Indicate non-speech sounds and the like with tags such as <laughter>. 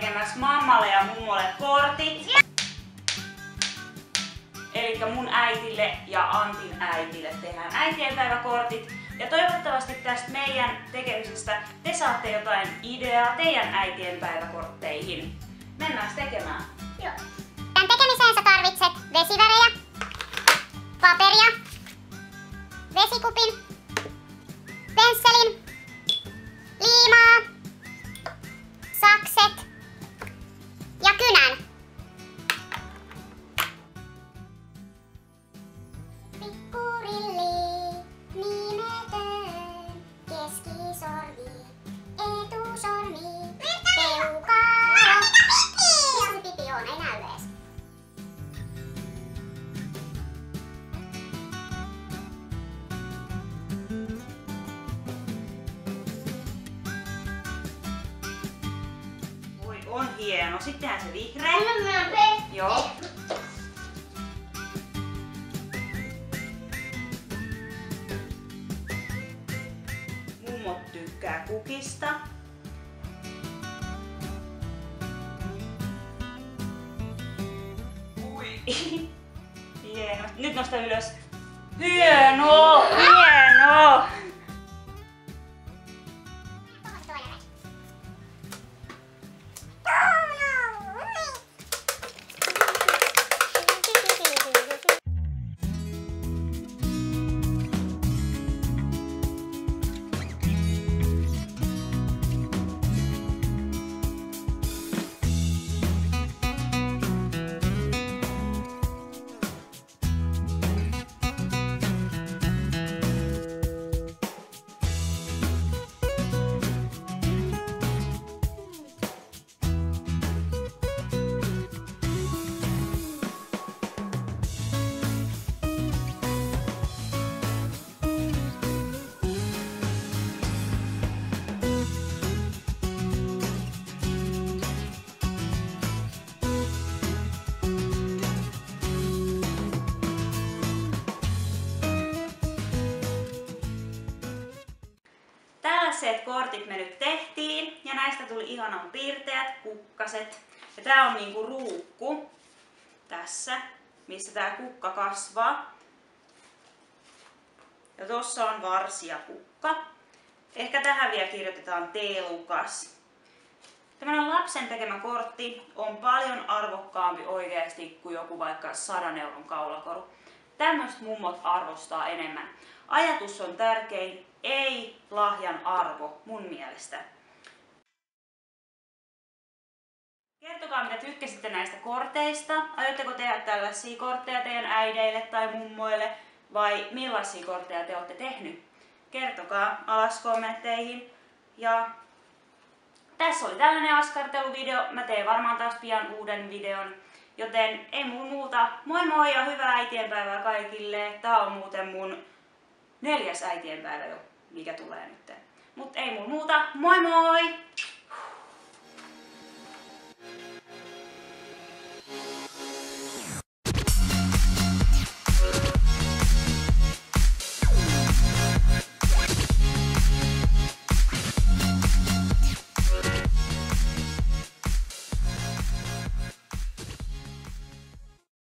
tekemässä mammalle ja mummolle kortit. Eli mun äitille ja Antin äitille tehdään äitienpäiväkortit. Ja toivottavasti tästä meidän tekemisestä te saatte jotain ideaa teidän äitienpäiväkortteihin. Mennään tekemään. Joo. Tämän tekemiseen sä tarvitset vesivärejä, paperia, vesikupin, on hieno. Sittenhän se vihreä. Joo. Mummot tykkää kukista. Ui. <laughs> Hieno. Nyt nosta ylös. Hieno! Hieno! Tällaiset kortit me nyt tehtiin ja näistä tuli ihanan piirteät, kukkaset. Ja tää on niinku ruukku tässä, missä tää kukka kasvaa. Ja tossa on varsi ja kukka. Ehkä tähän vielä kirjoitetaan teelukas. Tämmönen lapsen tekemä kortti on paljon arvokkaampi oikeasti kuin joku vaikka 100 euron kaulakoru. Tämmöistä mummot arvostaa enemmän. Ajatus on tärkein, ei lahjan arvo mun mielestä. Kertokaa mitä tykkäsitte näistä korteista. Aiotteko tehdä tällaisia kortteja teidän äideille tai mummoille vai millaisia kortteja te olette tehnyt? Kertokaa alas kommentteihin. Ja tässä oli tällainen askarteluvideo. Mä teen varmaan taas pian uuden videon. Joten ei mun muuta. Moi moi ja hyvää äitienpäivää kaikille. Tää on muuten mun neljäs äitienpäivä jo, mikä tulee nyt. Mut ei mun muuta. Moi moi!